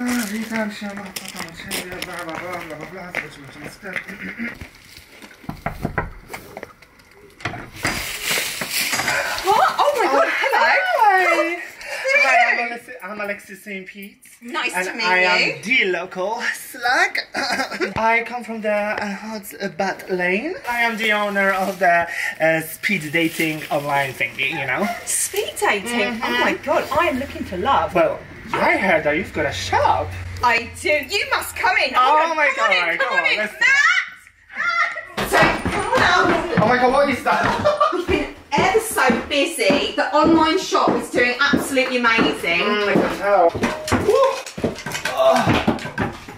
Oh my god, hello. Hi! Hi, I'm Alexis, I'm Alexis St. Pete. Nice and to meet I you. I am the local slug. I come from the uh, hot butt lane. I am the owner of the uh, speed dating online thingy, you know. Speed dating. Oh my god, I am looking for love. Well, I heard that you've got a shop. I do. You must come in. Oh on, my come God, On in, come come on, on, in. let's- Matt! Matt! Come on. Oh my god, what is that? We've been ever so busy. The online shop is doing absolutely amazing. I can tell.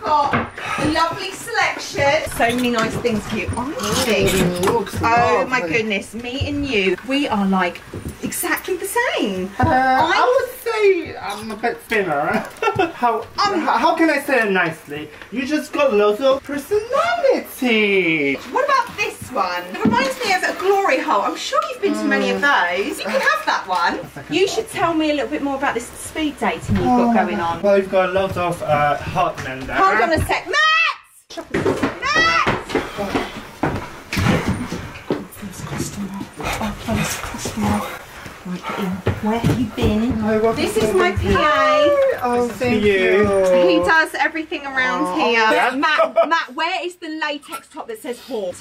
Got a lovely selection. So many nice things for you. I think. looks Oh my goodness, me and you, we are like exactly the same. Uh, I would say I'm a bit thinner. how, Um, how can I say it nicely? You just got loads of personality. What about this one? It reminds me of a glory hole. I'm sure you've been to many of those. You can have that one. You should tell me a little bit more about this speed dating you've got going on. Well, you've got lots of uh, hot men there. Hold on a sec. Matt! Matt! First customer. Oh, first customer. Right, get in. Where have you been? Hi, This is my. PA. Oh, thank you. you. He does everything around Oh, here. yeah? Matt, Matt, where is the latex top that says whore?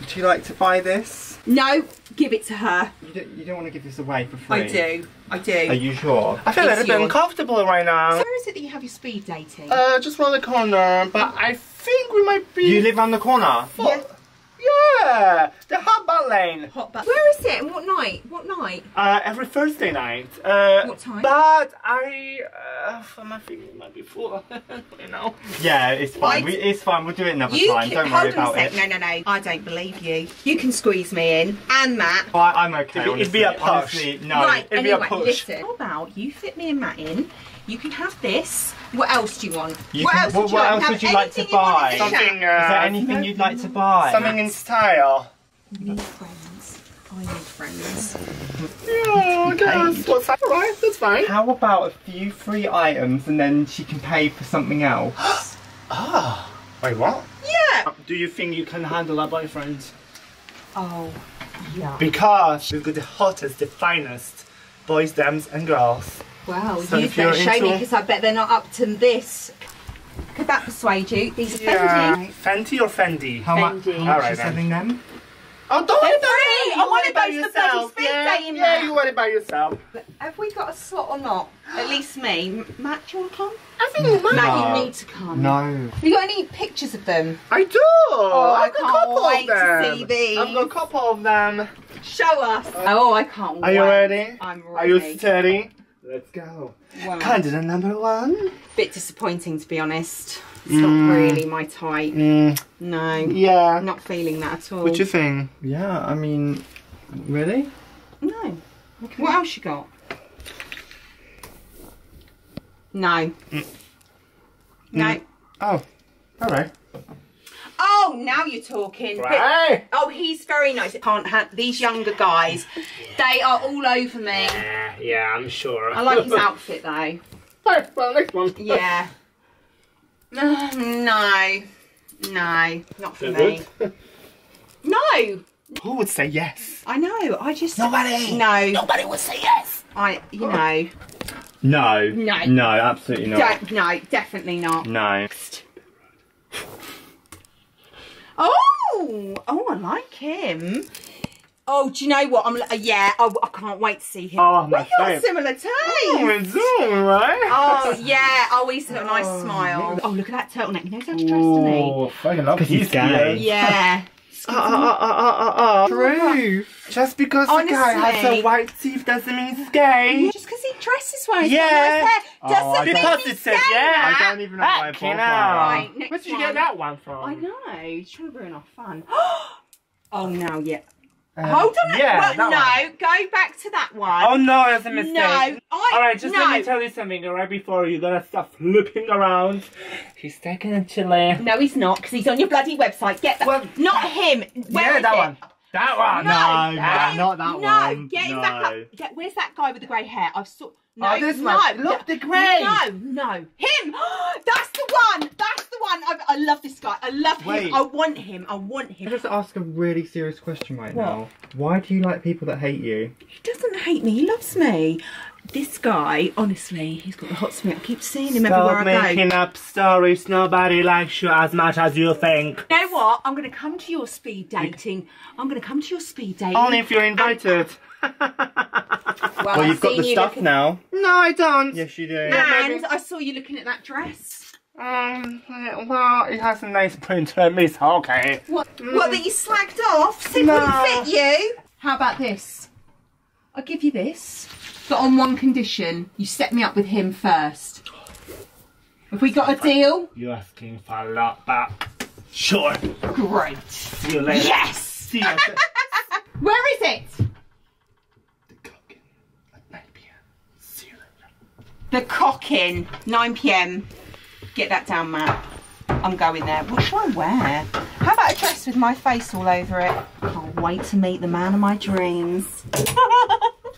Would you like to buy this? No, give it to her. You don't, you don't want to give this away for free. I do. I do. Are you sure? I feel a It's little bit uncomfortable right now. Where is it that you have your speed dating? Uh, just around the corner, but I think we might be. You live round the corner? Yeah. Yeah, the hot butt lane. Hot butt. Where is it and what night? What night? Uh, every Thursday night. Uh, What time? But I, uh, my feet might be full. you know. Yeah, it's fine. We, it's fine. We'll do it another You time. can, Don't worry about it. No, no, no. I don't believe you. You can squeeze me in. And Matt. I, I'm okay. It'd be- it'd be a push. Honestly, no. right, it'd be a anyway, push. listen. How about you fit me and Matt in? You can have this. What else do you want? You what can- else, what- would you what like? else would you like to anything you buy? the? Something. Uh, Is there anything you'd like to buy? Something in style. You need friends. I need friends. Yeah, I guess. What's that? Alright, that's fine. How about a few free items and then she can pay for something else? Ah. Wait, what? Yeah. Do you think you can handle a boyfriend? Oh, yeah. Because we've got the hottest, the finest boys, dames, and girls. Wow, So you if you're better show me because I bet they're not up to this. Could that persuade you? These are Fendi. Fenty or Fendi? How much? Fendi. How much Alright are then. selling them? Oh, don't worry They're about free. it. I You wanna worry about go to the bloody yourself. speed yeah, dating, Yeah, Matt. you worry about yourself. Have we got a slot or not? At least me. Matt, do you want to come? I think you. Matt, No. you need to come. No. Have you got any pictures of them? I do. Oh, I I've got a can't couple wait of to them. see these. I've got a couple of them. Show us. Oh, I can't wait. Are you ready? I'm ready. Are you steady? Let's go. Wow. Candidate number one. Bit disappointing to be honest. It's not mm. really my type. Mm, No. yeah. Not feeling that at all. What do you think? Yeah, I mean, really? No. What else you got? No. Mm. No. Mm. Oh, all right. Oh, now you're talking. But- Right. oh, he's very nice. Can't have these younger guys. They are all over me. Yeah, yeah, I'm sure. I like his outfit though. Right, well, next one. Yeah. No, no, no, not for me. No, Who would say yes? I know. I just Nobody. No, Nobody would say yes. I. You know. No. No. No, absolutely not. Don't, no, definitely not. No. Oh, oh, I like him. Oh, do you know what? I'm. Uh, yeah, I, I can't wait to see him. Oh, my We've got similar taste. Oh, it's all right. Oh yeah, oh he's got a nice smile. Oh look at that turtleneck. He knows how to dress, doesn't he? Oh, fucking love 'Cause he's gay. Yeah. Uh, uh, uh, uh, uh, uh. True. Just because the guy has a white teeth doesn't mean he's gay. Just because he dresses well, he's Yeah. got nice hair, Oh, doesn't I mean don't- Positive, yeah. I don't even know why I Fucking bought hell. Right, next Where'd you one. get that one from? I know. He's trying to ruin our fun. oh no, yeah. Uh, Hold on. Yeah, well, no, one. go back to that one. Oh no, that's a mistake. No, I. Alright, just no. let me tell you something right before you're gonna start flipping around. He's taking a chili. No, he's not, because he's on your bloody website. Get that. Well- not him. Where Yeah, is that it? one. That one. No, Get no, not that no, one. get him no. back up. Get, where's that guy with the grey hair? I've saw. No, Oh, this no, one. Look, the grey. No, no, him. That's the one. That's the one. I, I love this guy. I love him. I want him. I want Can him. I just ask a really serious question right What? now? Why do you like people that hate you? He doesn't hate me. He loves me. This guy, honestly, he's got the hot smell. I keep seeing him everywhere Stop I go. making up stories. Nobody likes you as much as you think. You know what? I'm going to come to your speed dating. I'm going to come to your speed dating. Only if you're invited. well, Well, you've got seen the you stuff looking- now. No, I don't. Yes, you do. And I saw you looking at that dress. Um, well, it has a nice print on me, so okay. What? What that you slagged off? So it No. wouldn't fit you. How about this? I'll give you this, but on one condition: you set me up with him first. Have we got a deal? You're asking for a lot, but sure. Great. See you later. Yes. See you at the, Where is it? the Cock Inn at 9 p.m. See you later. The Cock Inn, 9 pm. Get that down, Matt. I'm going there. What shall I wear? How about a dress with my face all over it? Can't wait to meet the man of my dreams.